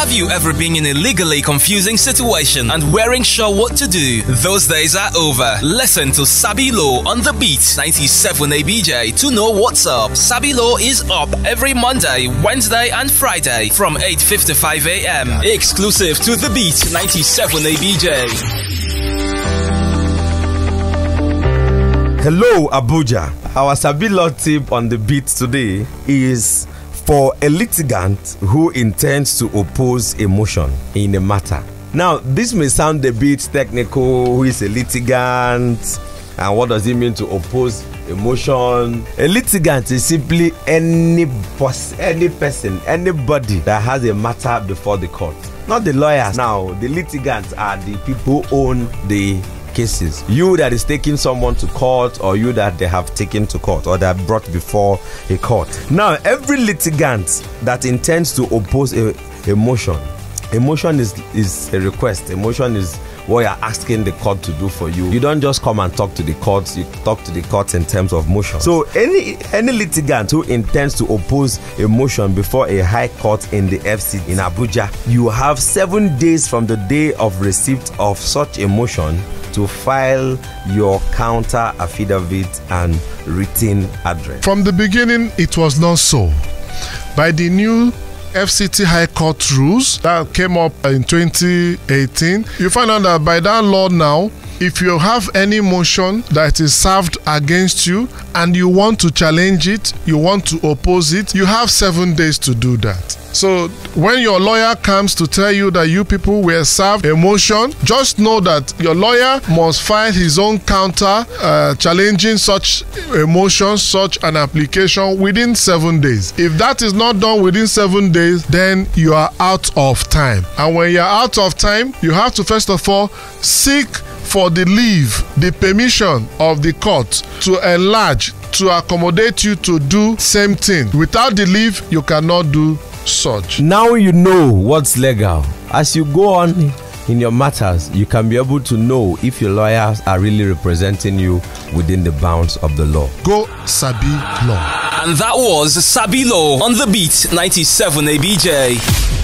Have you ever been in a legally confusing situation and weren't sure what to do? Those days are over. Listen to Sabi Law on the Beat 97 ABJ to know what's up. Sabi Law is up every Monday, Wednesday, and Friday from 8:55 a.m. Exclusive to the Beat 97 ABJ. Hello, Abuja. Our Sabi Law tip on the beat today is for a litigant who intends to oppose a motion in a matter. Now, this may sound a bit technical. Who is a litigant? And what does it mean to oppose a motion? A litigant is simply any any person, anybody that has a matter before the court. Not the lawyers. Now, the litigants are the people who own the cases. You that is taking someone to court, or you that they have taken to court, or that brought before a court. Now, every litigant that intends to oppose a, a motion, a motion is is a request. A motion is what you're asking the court to do for you. You don't just come and talk to the court. You talk to the court in terms of motion. So any any litigant who intends to oppose a motion before a high court in the FC in Abuja, you have seven days from the day of receipt of such a motion to file your counter affidavit and written address. From the beginning, it was not so. By the new FCT High Court rules that came up in 2018, you find out that by that law now, if you have any motion that is served against you and you want to challenge it, you want to oppose it, you have seven days to do that. So when your lawyer comes to tell you that you people were served a motion, just know that your lawyer must file his own counter uh, challenging such a motion, such an application within seven days. If that is not done within seven days, then you are out of time. And when you are out of time, you have to first of all seek for the leave, the permission of the court to enlarge, to accommodate you to do same thing. Without the leave, you cannot do such. Now you know what's legal. As you go on in your matters, you can be able to know if your lawyers are really representing you within the bounds of the law. Go Sabi Law. And that was Sabi Law on the Beat 97 ABJ.